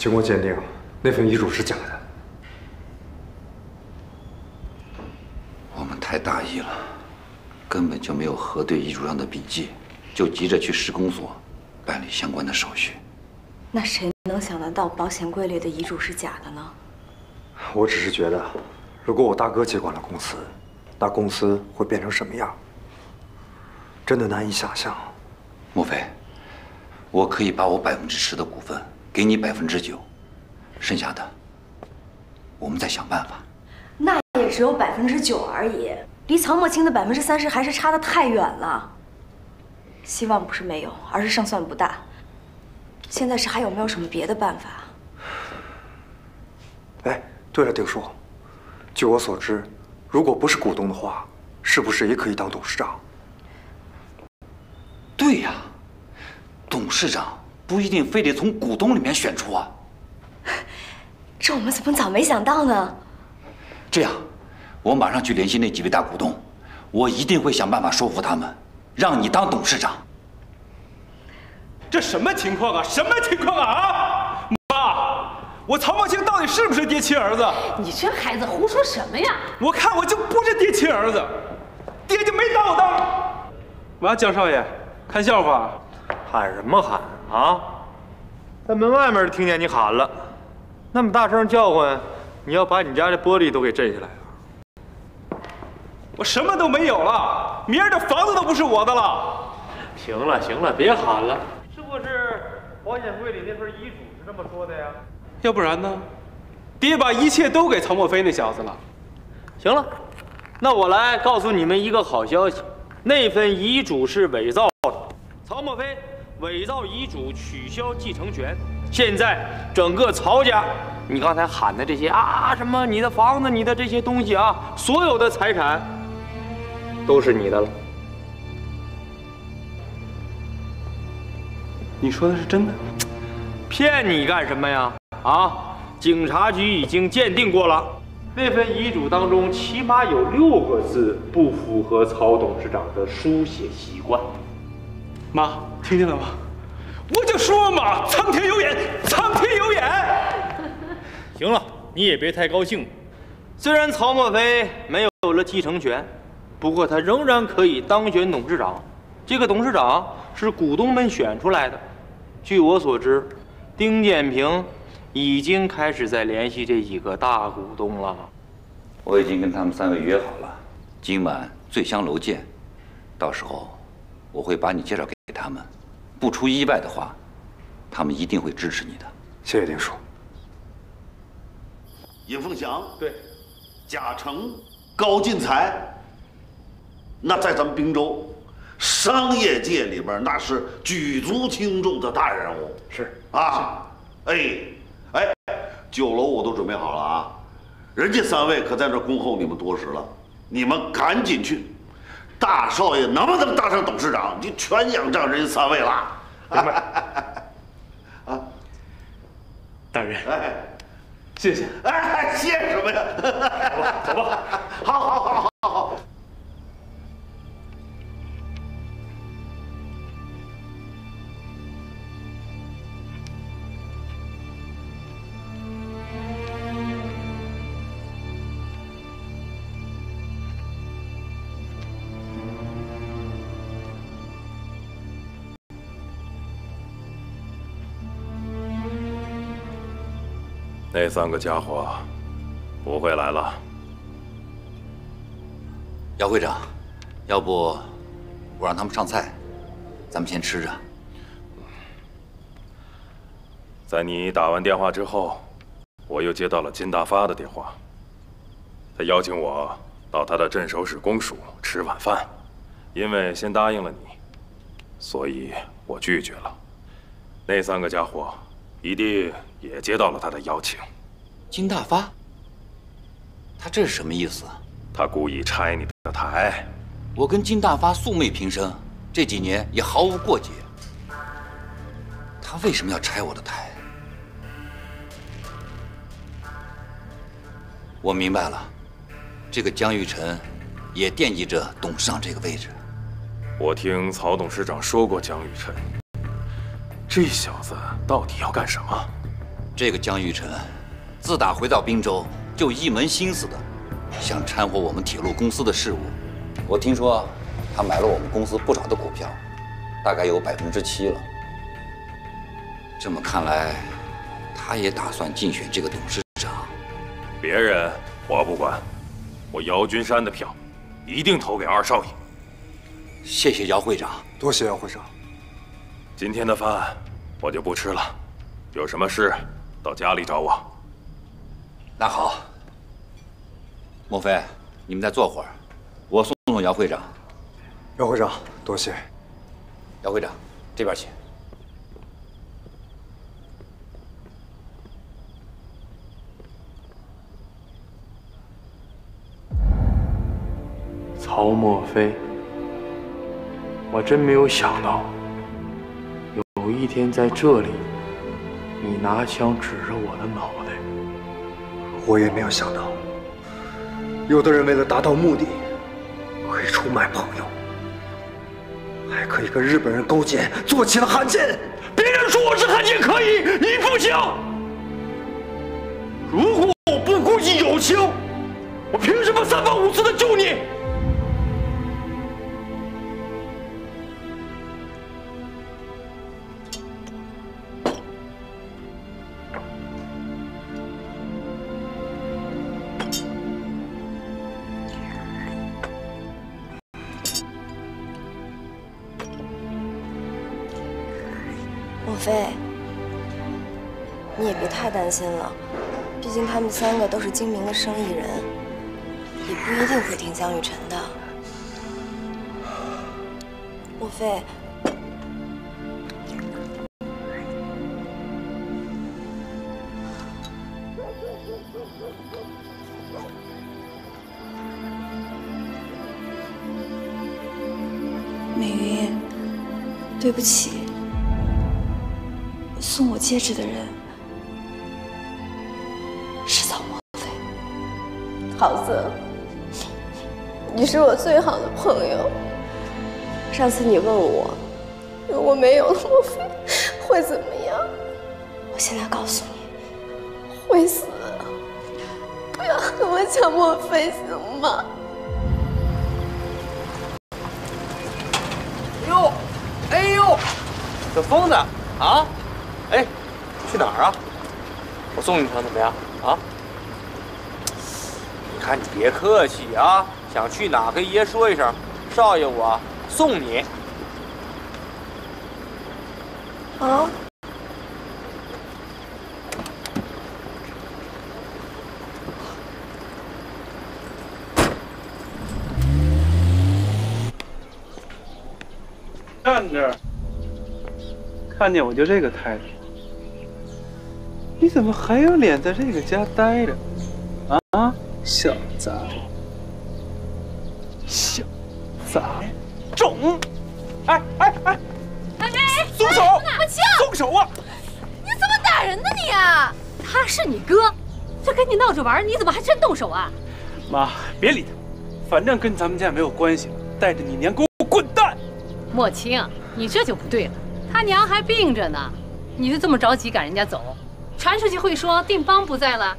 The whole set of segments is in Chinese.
经过鉴定，那份遗嘱是假的。我们太大意了，根本就没有核对遗嘱上的笔记，就急着去施工所办理相关的手续。那谁能想得到保险柜里的遗嘱是假的呢？我只是觉得，如果我大哥接管了公司，那公司会变成什么样？真的难以想象。莫非，我可以把我百分之十的股份给你百分之九，剩下的我们再想办法。那也只有百分之九而已，离曹墨清的百分之三十还是差得太远了。希望不是没有，而是胜算不大。现在是还有没有什么别的办法？哎，对了，丁叔，据我所知，如果不是股东的话，是不是也可以当董事长？对呀，董事长不一定非得从股东里面选出啊。这我们怎么早没想到呢？这样，我马上去联系那几位大股东，我一定会想办法说服他们，让你当董事长。这什么情况啊？什么情况啊？啊，妈，我曹茂清到底是不是爹亲儿子？你这孩子胡说什么呀？我看我就不是爹亲儿子，爹就没当我当。妈，江少爷。看笑话，喊什么喊啊？在门外面就听见你喊了，那么大声叫唤，你要把你家的玻璃都给震下来了。我什么都没有了，明儿这房子都不是我的了。行了行了，别喊了。是不是保险柜里那份遗嘱是这么说的呀？要不然呢？爹把一切都给曹墨飞那小子了。行了，那我来告诉你们一个好消息，那份遗嘱是伪造的。曹墨飞伪造遗嘱，取消继承权。现在整个曹家，你刚才喊的这些啊，什么你的房子、你的这些东西啊，所有的财产都是你的了。你说的是真的？骗你干什么呀？啊！警察局已经鉴定过了，那份遗嘱当中起码有六个字不符合曹董事长的书写习惯。妈，听见了吗？我就说嘛，苍天有眼，苍天有眼。行了，你也别太高兴。虽然曹墨飞没有了继承权，不过他仍然可以当选董事长。这个董事长是股东们选出来的。据我所知，丁建平已经开始在联系这几个大股东了。我已经跟他们三位约好了，今晚醉香楼见。到时候，我会把你介绍。给他们，不出意外的话，他们一定会支持你的。谢谢丁叔。尹凤祥，对，贾成，高进财，那在咱们滨州商业界里边那是举足轻重的大人物。是啊，哎哎，酒楼我都准备好了啊，人家三位可在这恭候你们多时了，你们赶紧去。大少爷能不能当上董事长，就全仰仗人三位了。啊，大人，哎，谢谢。哎，谢什么呀？走吧，走吧。好好好好那三个家伙不会来了。姚会长，要不我让他们上菜，咱们先吃着。在你打完电话之后，我又接到了金大发的电话，他邀请我到他的镇守使公署吃晚饭，因为先答应了你，所以我拒绝了。那三个家伙一定。也接到了他的邀请，金大发，他这是什么意思？他故意拆你的台。我跟金大发素昧平生，这几年也毫无过节。他为什么要拆我的台？我明白了，这个江玉晨也惦记着董事长这个位置。我听曹董事长说过江玉晨，这小子到底要干什么？这个江玉成，自打回到滨州，就一门心思的想掺和我们铁路公司的事务。我听说他买了我们公司不少的股票，大概有百分之七了。这么看来，他也打算竞选这个董事长。别人我不管，我姚君山的票一定投给二少爷。谢谢姚会长，多谢姚会长。今天的饭我就不吃了，有什么事到家里找我。那好，莫非，你们再坐会儿，我送送姚会长。姚会长，多谢。姚会长，这边请。曹墨非，我真没有想到，有一天在这里，你拿枪指着我的脑袋。我也没有想到，有的人为了达到目的，可以出卖朋友，还可以跟日本人勾结，做起了汉奸。别人说我是汉奸可以，你不行。如果担心了，毕竟他们三个都是精明的生意人，也不一定会听江雨晨的。莫非，美云，对不起。送我戒指的人桃子，你是我最好的朋友。上次你问我，如果没有了墨菲会怎么样？我现在告诉你，会死。不要和我抢墨菲，行吗？哎呦，哎呦，小疯子啊！哎，去哪儿啊？我送你一程怎么样？啊？你看你别客气啊，想去哪跟爷说一声，少爷我送你。啊？站着。看见我就这个态度，你怎么还有脸在这个家待着？啊，小杂种！小杂种！哎哎哎！哎哎！松手！莫青，松手啊！你怎么打人呢你啊？他是你哥，这跟你闹着玩，你怎么还真动手啊？妈，别理他，反正跟咱们家没有关系。带着你娘给我滚蛋！莫青，你这就不对了。他娘还病着呢，你就这么着急赶人家走？传出去会说定邦不在了，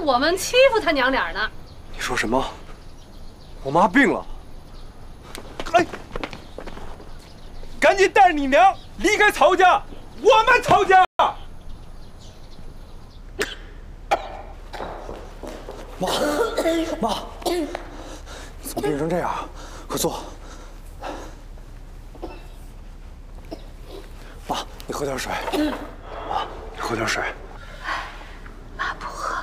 我们欺负他娘俩呢。你说什么？我妈病了。哎，赶紧带着你娘离开曹家，我们曹家。妈，妈，怎么病成这样？快坐。妈，你喝点水。妈，你喝点水。妈不喝。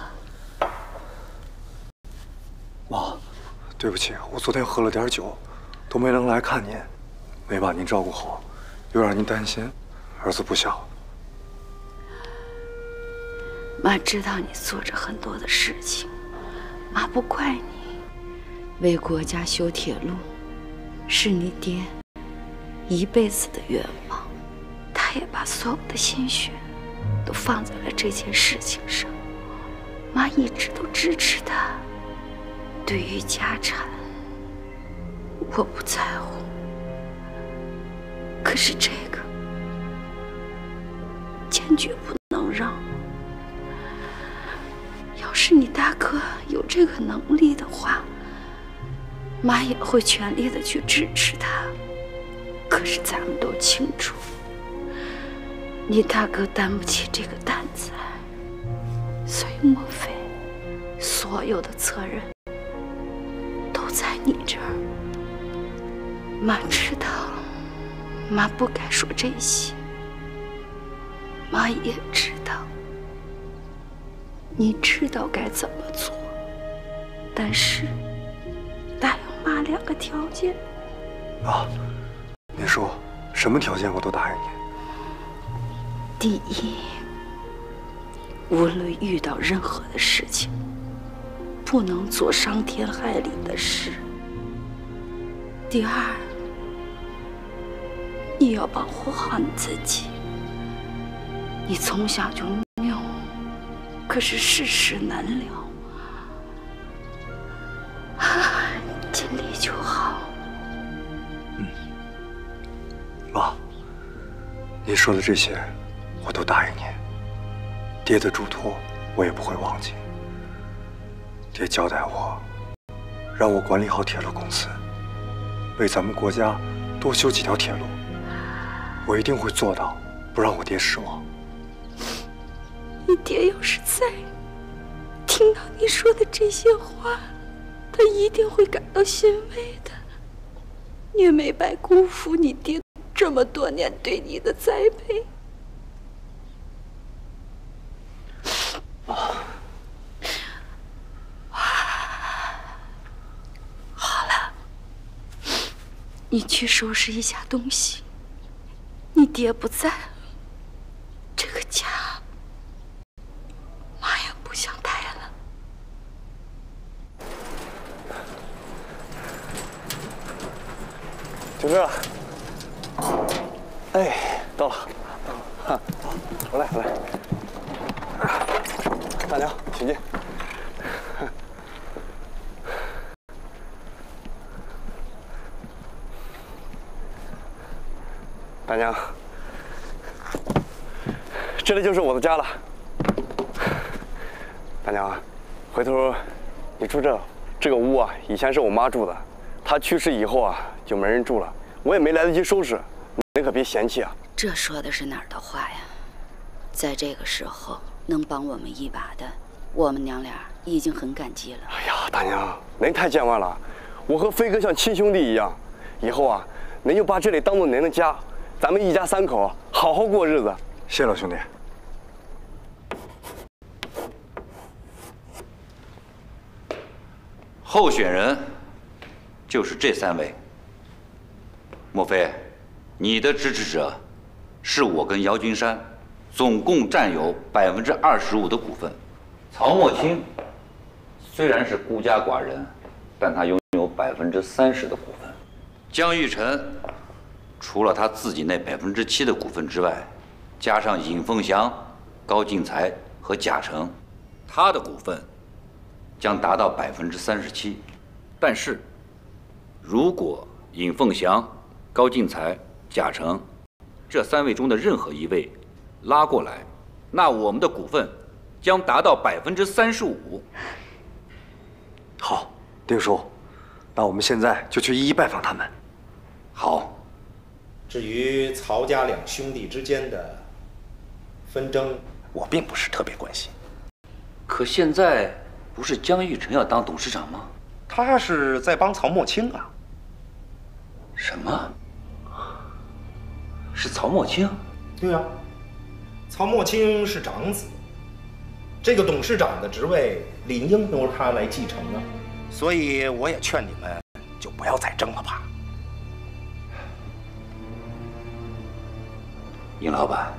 妈，对不起，我昨天喝了点酒，都没能来看您，没把您照顾好，又让您担心。儿子不孝。妈知道你做着很多的事情，妈不怪你。为国家修铁路，是你爹一辈子的愿望。他也把所有的心血都放在了这件事情上，妈一直都支持他。对于家产，我不在乎，可是这个，坚决不能让。要是你大哥有这个能力的话，妈也会全力的去支持他。可是咱们都清楚，你大哥担不起这个担子，所以莫非所有的责任妈知道，妈不该说这些。妈也知道，你知道该怎么做，但是答应妈两个条件。啊，您说什么条件我都答应你。第一，无论遇到任何的事情，不能做伤天害理的事。第二，你要保护好你自己。你从小就拗，可是世事难料，尽力就好。嗯妈，您说的这些，我都答应您。爹的嘱托，我也不会忘记。爹交代我，让我管理好铁路公司，为咱们国家多修几条铁路，我一定会做到，不让我爹失望。你爹要是在，听到你说的这些话，他一定会感到欣慰的。你也没白辜负你爹这么多年对你的栽培。好了，你去收拾一下东西。你爹不在了，这个家。妈也不想待了。就这。哎，到了。哈，回来我来。大娘，请进。大娘，这里就是我的家了。大娘，回头你住这，这个屋啊，以前是我妈住的，她去世以后啊，就没人住了，我也没来得及收拾，您可别嫌弃啊。这说的是哪儿的话呀？在这个时候能帮我们一把的，我们娘俩已经很感激了。哎呀，大娘，您太见外了，我和飞哥像亲兄弟一样，以后啊，您就把这里当做您的家，咱们一家三口好好过日子。谢老兄弟。候选人就是这三位。莫非你的支持者是我跟姚君山，总共占有百分之二十五的股份。曹墨清虽然是孤家寡人，但他拥有百分之三十的股份。江玉成除了他自己那百分之七的股份之外，加上尹凤祥、高进才和贾成，他的股份。将达到百分之三十七，但是，如果尹凤祥、高进才、贾成这三位中的任何一位拉过来，那我们的股份将达到百分之三十五。好，丁叔，那我们现在就去一一拜访他们。好。至于曹家两兄弟之间的纷争，我并不是特别关心。可现在。不是江玉成要当董事长吗？他是在帮曹墨清啊。什么？是曹墨清？对啊，曹墨清是长子，这个董事长的职位理应由他来继承啊。所以我也劝你们，就不要再争了吧。尹老板，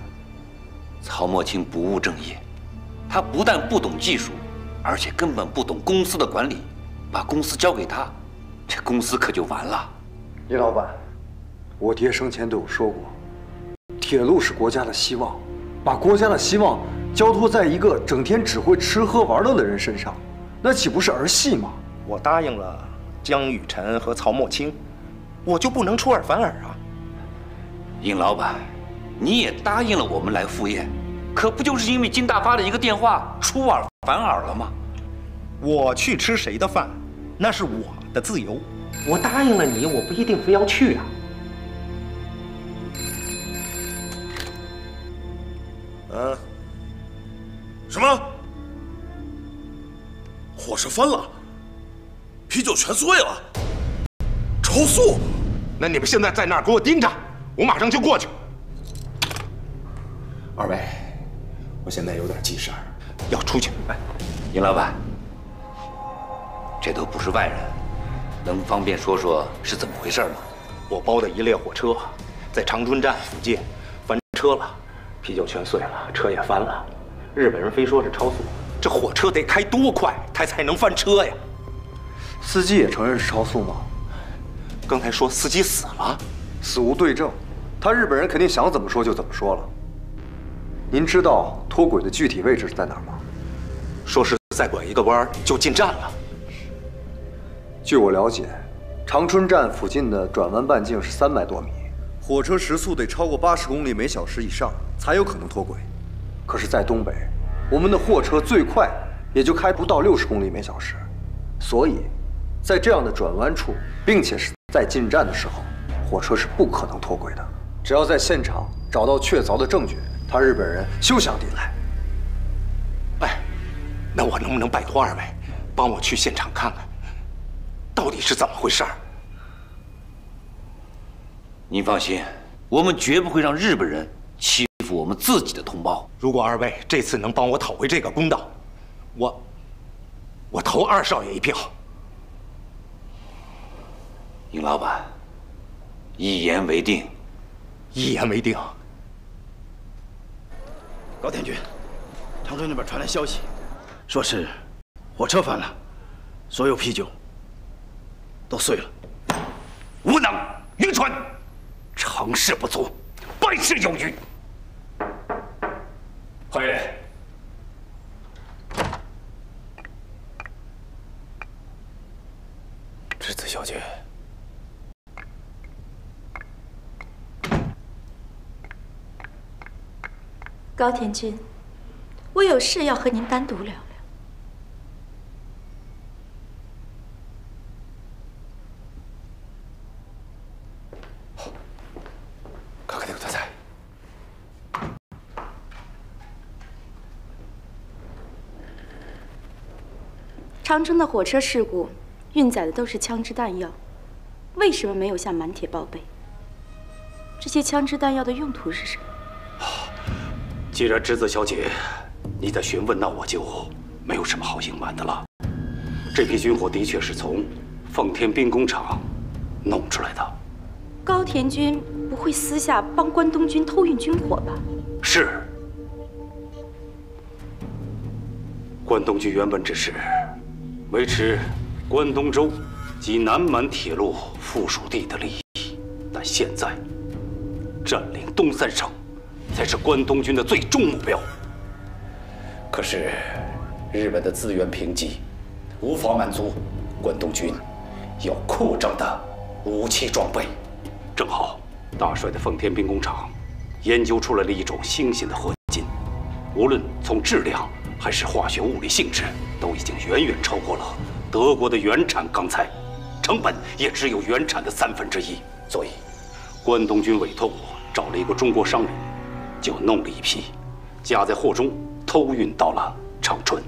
曹墨清不务正业，他不但不懂技术。而且根本不懂公司的管理，把公司交给他，这公司可就完了。尹老板，我爹生前对我说过，铁路是国家的希望，把国家的希望交托在一个整天只会吃喝玩乐的人身上，那岂不是儿戏吗？我答应了江雨晨和曹墨清，我就不能出尔反尔啊。尹老板，你也答应了我们来赴宴，可不就是因为金大发的一个电话出尔反尔了吗？我去吃谁的饭，那是我的自由。我答应了你，我不一定非要去啊。嗯，什么？火车翻了，啤酒全碎了，超速！那你们现在在那儿给我盯着，我马上就过去。二位，我现在有点急事儿，要出去。哎，尹老板，这都不是外人，能方便说说是怎么回事吗？我包的一列火车，在长春站附近翻车了，啤酒全碎了，车也翻了。日本人非说是超速，这火车得开多快，它才能翻车呀？司机也承认是超速吗？刚才说司机死了，死无对证，他日本人肯定想怎么说就怎么说了。您知道脱轨的具体位置是在哪儿吗？说是再拐一个弯就进站了。据我了解，长春站附近的转弯半径是三百多米，火车时速得超过八十公里每小时以上才有可能脱轨。可是，在东北，我们的货车最快也就开不到六十公里每小时，所以，在这样的转弯处，并且是在进站的时候，火车是不可能脱轨的。只要在现场找到确凿的证据。他日本人休想抵赖。哎，那我能不能拜托二位，帮我去现场看看，到底是怎么回事？您放心，我们绝不会让日本人欺负我们自己的同胞。如果二位这次能帮我讨回这个公道，我，我投二少爷一票。尹老板，一言为定。一言为定。高田君，长春那边传来消息，说是火车翻了，所有啤酒都碎了。无能，愚蠢，成事不足，败事有余。欢迎。栀子小姐。高田君，我有事要和您单独聊聊。长春的火车事故，运载的都是枪支弹药，为什么没有向满铁报备？这些枪支弹药的用途是什么？既然栀子小姐你在询问，那我就没有什么好隐瞒的了。这批军火的确是从奉天兵工厂弄出来的。高田军不会私下帮关东军偷运军火吧？是。关东军原本只是维持关东州及南满铁路附属地的利益，但现在占领东三省。才是关东军的最终目标。可是，日本的资源贫瘠，无法满足关东军要扩张的武器装备。正好，大帅的奉天兵工厂研究出来了一种新型的合金，无论从质量还是化学物理性质，都已经远远超过了德国的原产钢材，成本也只有原产的三分之一。所以，关东军委托我找了一个中国商人。就弄了一批，夹在货中偷运到了长春，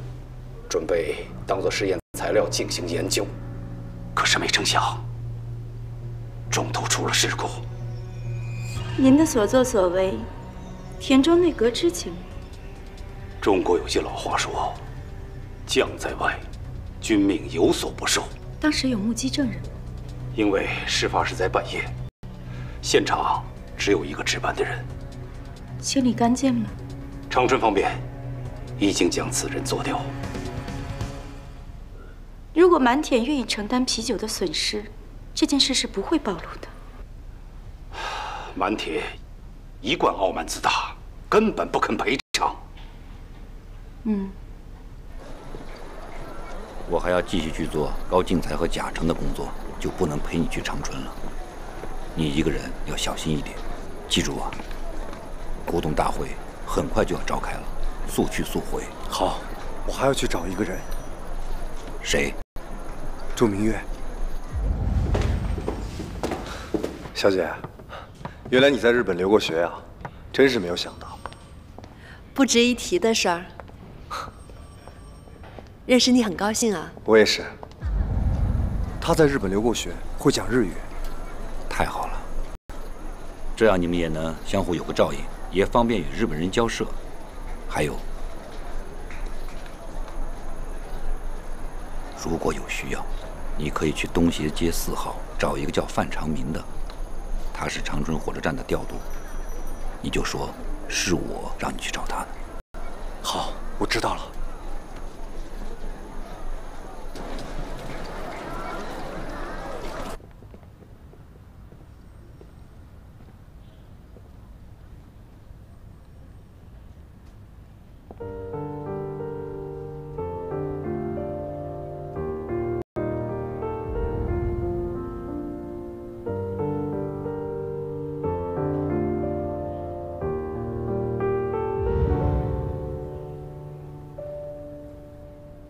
准备当做试验材料进行研究。可是没成想，中途出了事故。您的所作所为，田中内阁知情？中国有句老话说：“将在外，君命有所不受。”当时有目击证人吗。因为事发是在半夜，现场只有一个值班的人。清理干净了。长春方面已经将此人做掉。如果满铁愿意承担啤酒的损失，这件事是不会暴露的。满铁一贯傲慢自大，根本不肯赔偿。嗯。我还要继续去做高进才和贾成的工作，就不能陪你去长春了。你一个人要小心一点，记住啊。古董大会很快就要召开了，速去速回。好，我还要去找一个人。谁？祝明月。小姐，原来你在日本留过学啊，真是没有想到。不值一提的事儿。认识你很高兴啊。我也是。他在日本留过学，会讲日语。太好了，这样你们也能相互有个照应，也方便与日本人交涉。还有，如果有需要，你可以去东斜街四号找一个叫范长民的，他是长春火车站的调度。你就说是我让你去找他的。好，我知道了。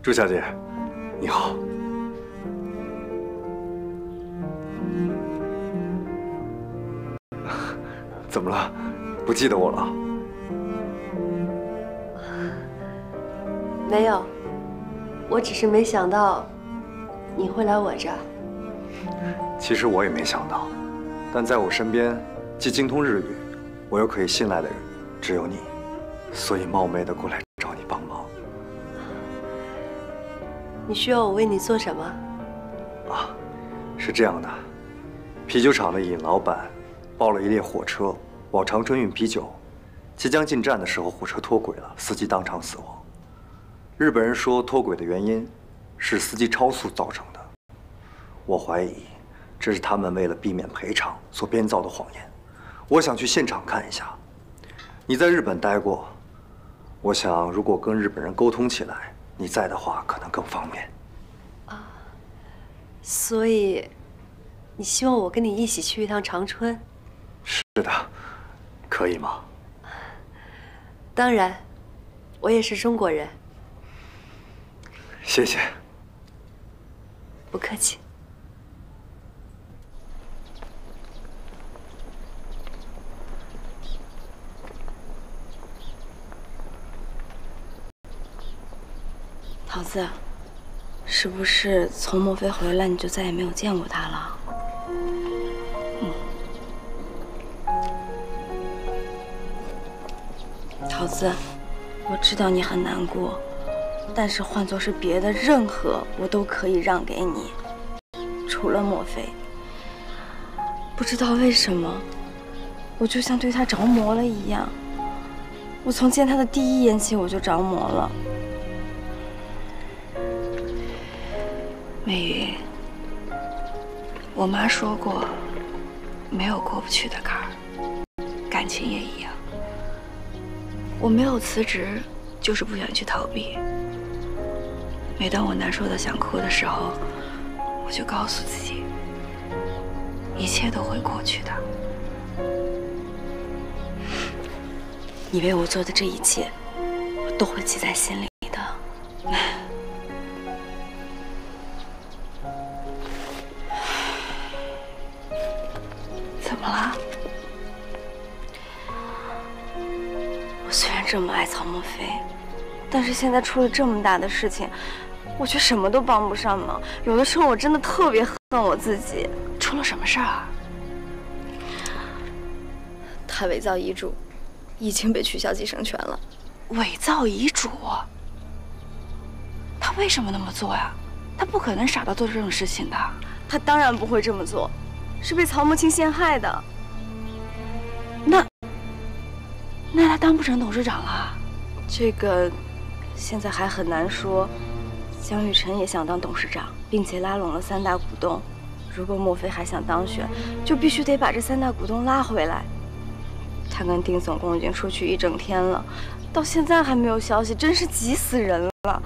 朱小姐，你好。怎么了？不记得我了？没有，我只是没想到你会来我这儿。其实我也没想到，但在我身边，既精通日语，我又可以信赖的人，只有你，所以冒昧的过来你需要我为你做什么？啊，是这样的，啤酒厂的尹老板包了一列火车往长春运啤酒，即将进站的时候，火车脱轨了，司机当场死亡。日本人说脱轨的原因是司机超速造成的，我怀疑这是他们为了避免赔偿所编造的谎言。我想去现场看一下。你在日本待过，我想如果跟日本人沟通起来。你在的话，可能更方便。啊，所以你希望我跟你一起去一趟长春？是的，可以吗？当然，我也是中国人。谢谢。不客气。桃子，是不是从莫非回来你就再也没有见过他了？桃子，我知道你很难过，但是换做是别的任何，我都可以让给你，除了莫非。不知道为什么，我就像对他着魔了一样。我从见他的第一眼起，我就着魔了。美云，我妈说过，没有过不去的坎儿，感情也一样。我没有辞职，就是不想去逃避。每当我难受的想哭的时候，我就告诉自己，一切都会过去的。你为我做的这一切，我都会记在心里菲，但是现在出了这么大的事情，我却什么都帮不上忙。有的时候我真的特别恨我自己。出了什么事儿啊？他伪造遗嘱，已经被取消继承权了。伪造遗嘱？他为什么那么做呀？他不可能傻到做这种事情的。他当然不会这么做。是被曹慕青陷害的，那那他当不成董事长了？这个现在还很难说。江雨晨也想当董事长，并且拉拢了三大股东。如果莫非还想当选，就必须得把这三大股东拉回来。他跟丁总工已经出去一整天了，到现在还没有消息，真是急死人了。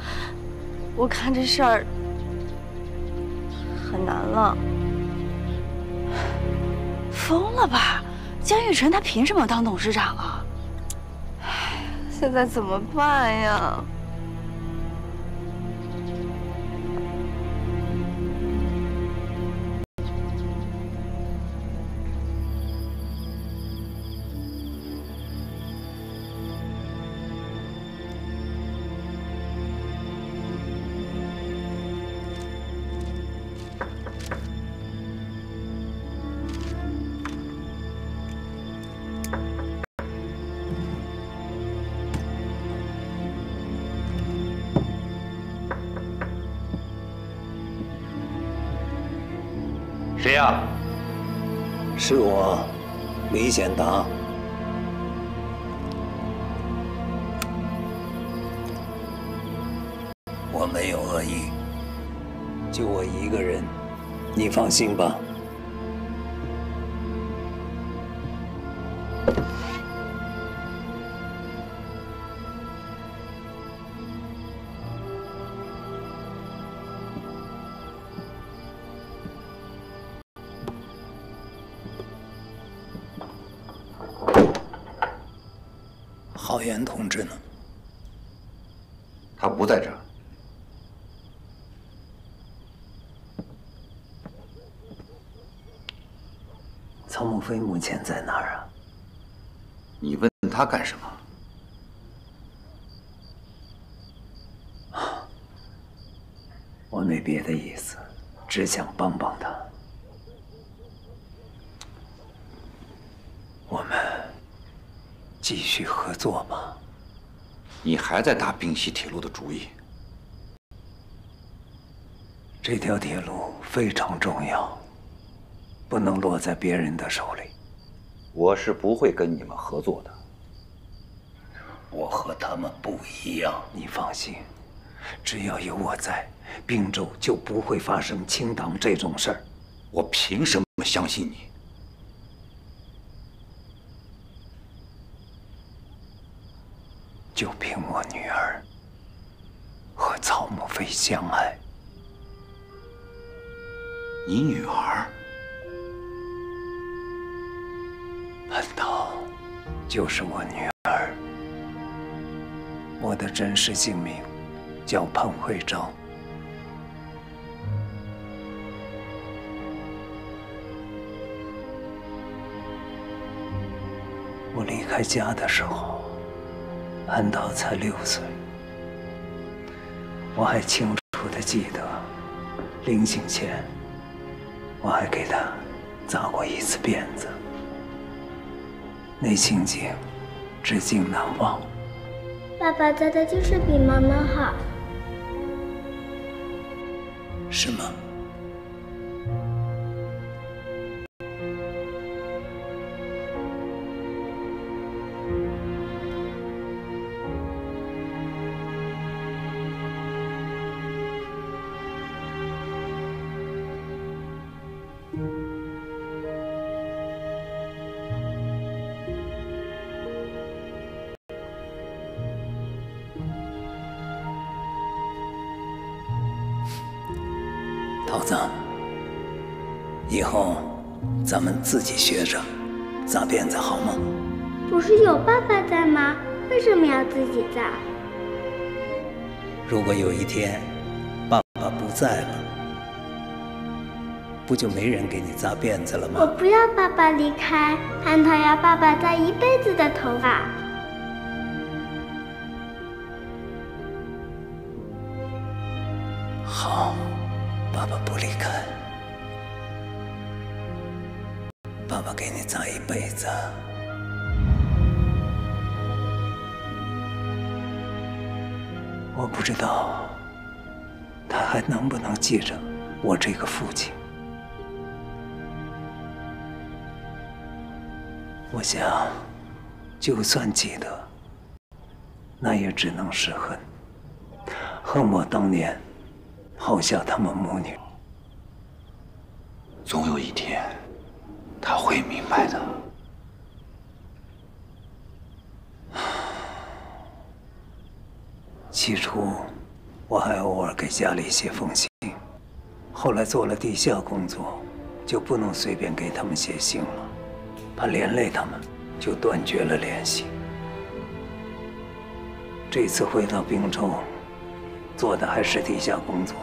我看这事儿很难了。疯了吧，江玉成他凭什么当董事长啊？现在怎么办呀？谁呀？是我，李显达。我没有恶意，就我一个人，你放心吧。飞目前在哪儿啊？你问他干什么？我没别的意思，只想帮帮他。我们继续合作吧。你还在打冰西铁路的主意？这条铁路非常重要，不能落在别人的手里。我是不会跟你们合作的。我和他们不一样，你放心，只要有我在，并州就不会发生清党这种事儿。我凭什么相信你？就凭我女儿和曹沫飞相爱。你女儿？蟠桃就是我女儿。我的真实姓名叫潘慧昭。我离开家的时候，蟠桃才六岁。我还清楚的记得，临行前，我还给她扎过一次辫子。那情景，至今难忘。爸爸做的就是比妈妈好。是吗？桃子，以后咱们自己学着扎辫子好吗？不是有爸爸在吗？为什么要自己扎？如果有一天爸爸不在了，不就没人给你扎辫子了吗？我不要爸爸离开，蟠桃要爸爸扎一辈子的头发。记着我这个父亲。我想，就算记得，那也只能是恨，恨我当年抛下他们母女。总有一天，他会明白的。起初，我还偶尔给家里写封信，后来做了地下工作，就不能随便给他们写信了，怕连累他们，就断绝了联系。这次回到滨州，做的还是地下工作。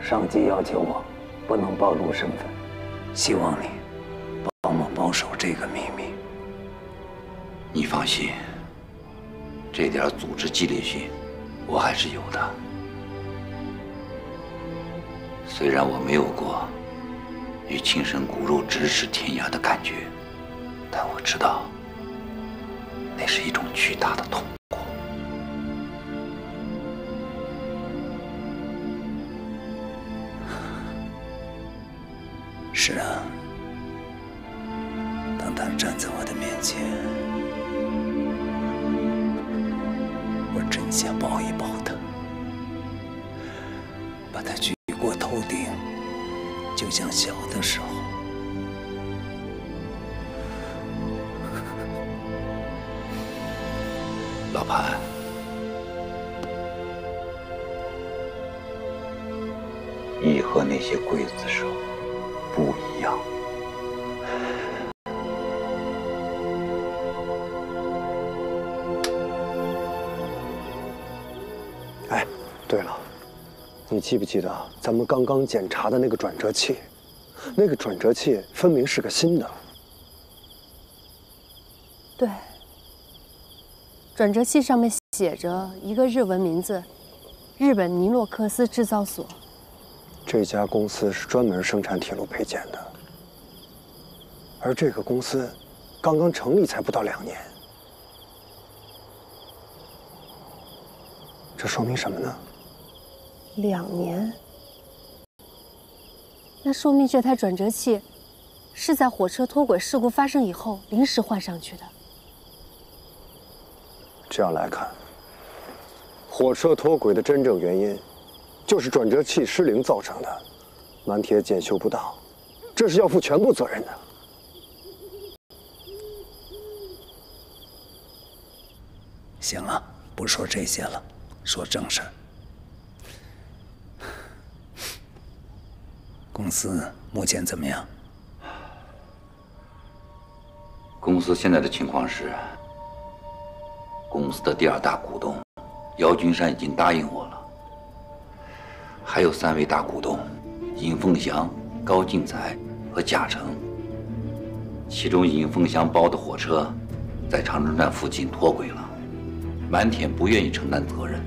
上级要求我不能暴露身份，希望你帮我保守这个秘密。你放心，这点组织纪律性我还是有的。虽然我没有过与亲生骨肉咫尺天涯的感觉，但我知道那是一种巨大的痛记不记得咱们刚刚检查的那个转折器？那个转折器分明是个新的。对，转折器上面写着一个日文名字：日本尼洛克斯制造所。这家公司是专门生产铁路配件的，而这个公司刚刚成立才不到两年，这说明什么呢？两年，那说明这台转折器是在火车脱轨事故发生以后临时换上去的。这样来看，火车脱轨的真正原因。就是转折器失灵造成的，满铁检修不当，这是要负全部责任的。行了，不说这些了，说正事儿。公司目前怎么样？公司现在的情况是，公司的第二大股东姚君山已经答应我了。还有三位大股东，尹凤祥、高进才和贾成。其中尹凤祥包的火车，在长春站附近脱轨了，满田不愿意承担责任。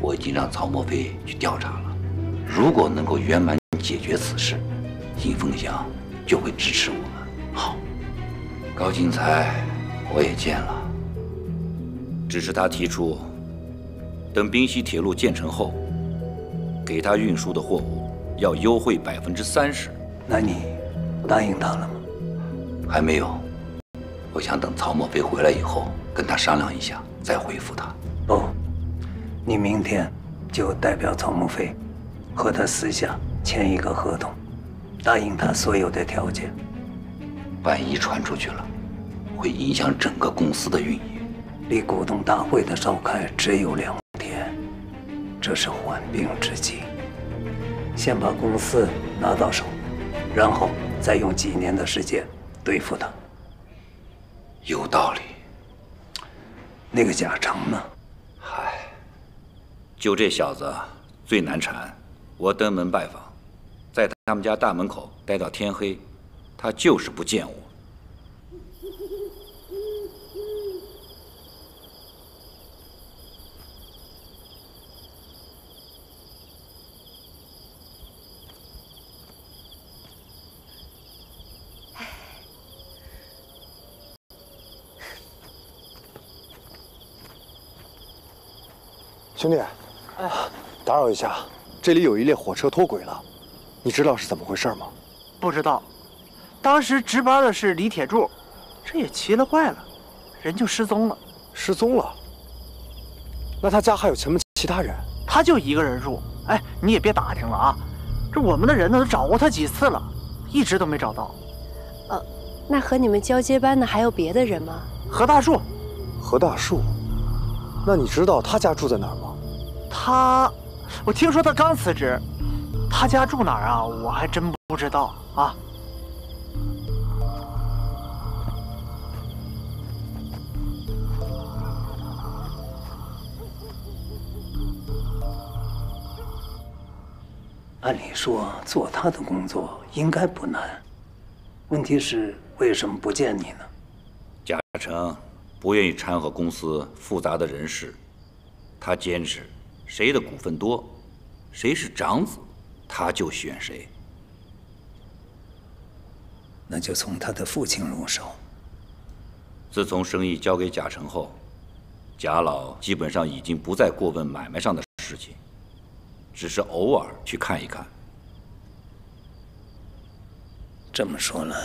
我已经让曹墨飞去调查了，如果能够圆满解决此事，尹凤祥就会支持我们。好，高进才我也见了，只是他提出，等滨西铁路建成后。给他运输的货物要优惠百分之三十，那你答应他了吗？还没有，我想等曹墨飞回来以后跟他商量一下，再回复他。不，你明天就代表曹墨飞和他私下签一个合同，答应他所有的条件。万一传出去了，会影响整个公司的运营。离股东大会的召开只有两天。这是缓兵之计，先把公司拿到手，然后再用几年的时间对付他。有道理。那个贾成呢？嗨，就这小子最难缠。我登门拜访，他们家大门口待到天黑，他就是不见我。兄弟，哎，打扰一下，这里有一列火车脱轨了，你知道是怎么回事吗？不知道，当时值班的是李铁柱，这也奇了怪了，人就失踪了。失踪了？那他家还有什么其他人？他就一个人住。哎，你也别打听了啊，这我们的人呢都找过他几次了，一直都没找到。呃，那和你们交接班的还有别的人吗？何大树。何大树？那你知道他家住在哪儿吗？他，我听说他刚辞职，他家住哪儿啊？我还真不知道。啊。按理说做他的工作应该不难问题是为什么不见你呢？贾成不愿意掺和公司复杂的人事他坚持谁的股份多谁是长子他就选谁。那就从他的父亲入手。自从生意交给贾成后，贾老基本上已经不再过问买卖上的事情。只是偶尔去看一看。这么说来，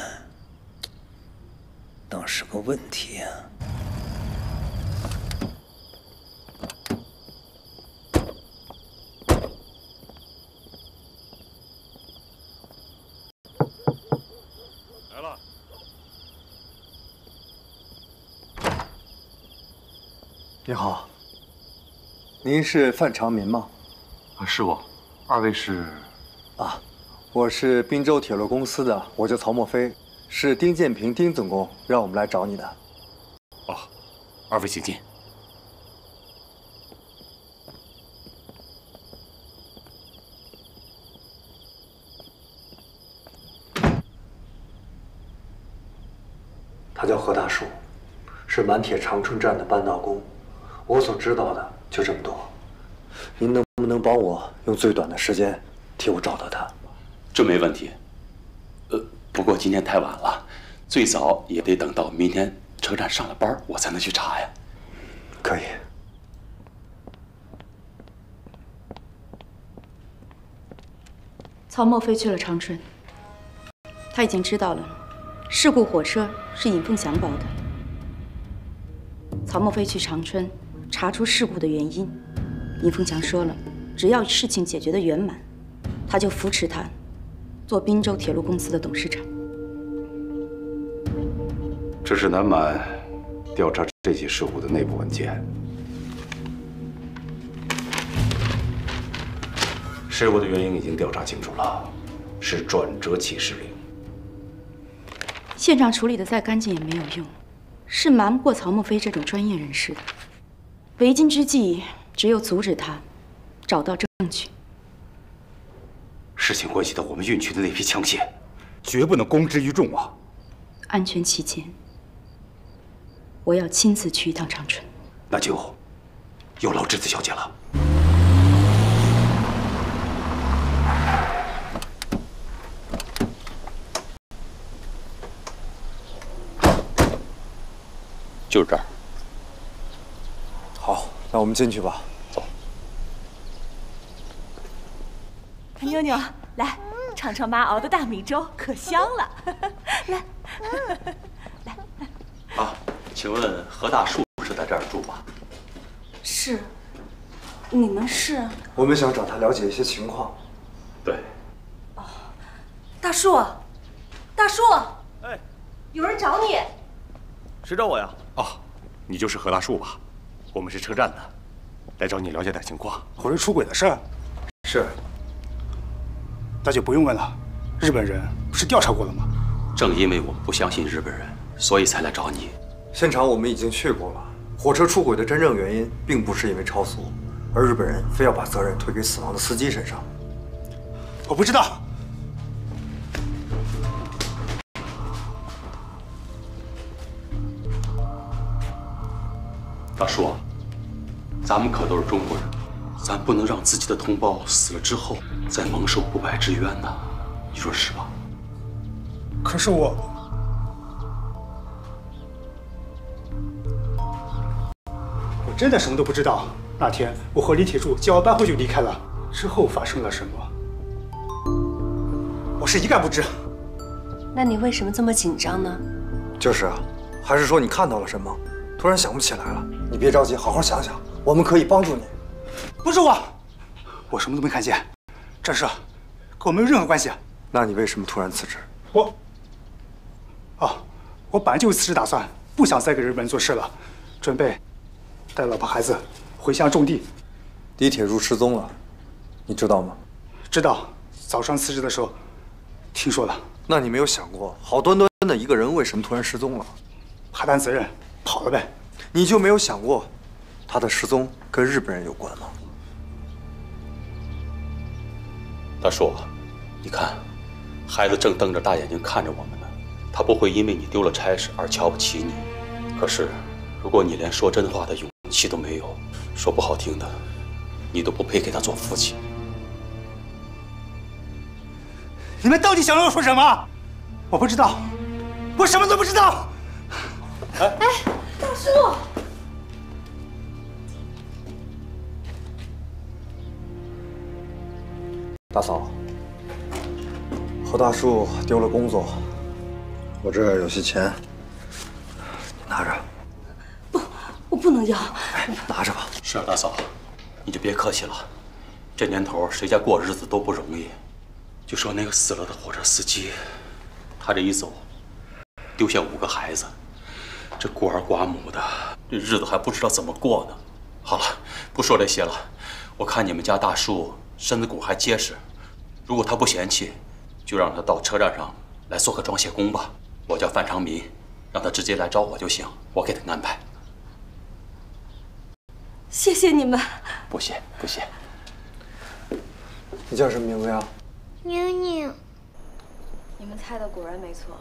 倒是个问题呀。你好，您是范长民吗？啊，是我。二位是？啊，我是滨州铁路公司的，我叫曹墨飞，是丁建平丁总工让我们来找你的。哦，二位请进。他叫何大树，是满铁长春站的扳道工。我所知道的就这么多。您能不能帮我用最短的时间替我找到他？这没问题。呃，不过今天太晚了，最早也得等到明天车站上了班，我才能去查呀。可以。曹墨飞去了长春，他已经知道了，事故火车是尹凤祥包的。曹墨飞去长春，查出事故的原因。尹凤强说了，只要事情解决的圆满，他就扶持他做滨州铁路公司的董事长。这是南满调查这起事故的内部文件。事故的原因已经调查清楚了，是转折起事令。现场处理的再干净也没有用，是瞒不过曹墨飞这种专业人士的。为今之计。只有阻止他，找到证据。事情关系到我们运去的那批枪械，绝不能公之于众啊！安全起见，我要亲自去一趟长春。那就有劳智子小姐了。就是这儿。好，那我们进去吧。走妞妞，来尝尝妈熬的大米粥，可香了。来，来。啊，请问何大树是在这儿住吧？是。你们是？我们想找他了解一些情况。对。哦，大树，大树。哎，有人找你。谁找我呀？哦，你就是何大树吧？我们是车站的，来找你了解点情况。火车出轨的事儿。是。那就不用问了，日本人不是调查过了吗？正因为我们不相信日本人，所以才来找你。现场我们已经去过了，火车出轨的真正原因并不是因为超速，而日本人非要把责任推给死亡的司机身上。我不知道。大叔，咱们可都是中国人。咱不能让自己的同胞死了之后再蒙受不白之冤呐，你说是吧？可是我，我真的什么都不知道。那天我和李铁柱交完班后就离开了，之后发生了什么，我是一概不知。那你为什么这么紧张呢？就是啊，还是说你看到了什么，突然想不起来了？你别着急，好好想想，我们可以帮助你。不是我，我什么都没看见，这事跟我没有任何关系。那你为什么突然辞职？我，哦，我本来就有辞职打算，不想再给日本人做事了，准备带老婆孩子回乡种地。李铁柱失踪了，你知道吗？知道，早上辞职的时候听说了。那你没有想过，好端端的一个人为什么突然失踪了？怕担责任，跑了呗。你就没有想过，他的失踪跟日本人有关吗？大叔，你看，孩子正瞪着大眼睛看着我们呢，他不会因为你丢了差事而瞧不起你。可是，如果你连说真话的勇气都没有，说不好听的，你都不配给他做父亲。你们到底想让我说什么？我不知道，我什么都不知道。哎，哎大叔，大嫂，何大树丢了工作，我这儿有些钱，拿着。不我不能要，拿着吧。是啊，大嫂，你就别客气了。这年头，谁家过日子都不容易。就说那个死了的火车司机，他这一走，丢下五个孩子，这孤儿寡母的，这日子还不知道怎么过呢。好了，不说这些了。我看你们家大树身子骨还结实，如果他不嫌弃，就让他到车站上来做个装卸工吧。我叫范长民，让他直接来找我就行，我给他安排。谢谢你们。不谢不谢。你叫什么名字呀？宁宁。你们猜的果然没错，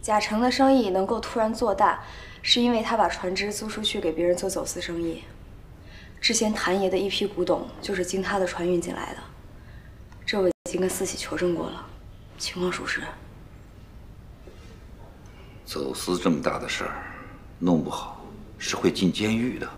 贾成的生意能够突然做大，是因为他把船只租出去给别人做走私生意。之前谭爷的一批古董就是经他的船运进来的，这我已经跟四喜求证过了，情况属实。走私这么大的事儿，弄不好是会进监狱的。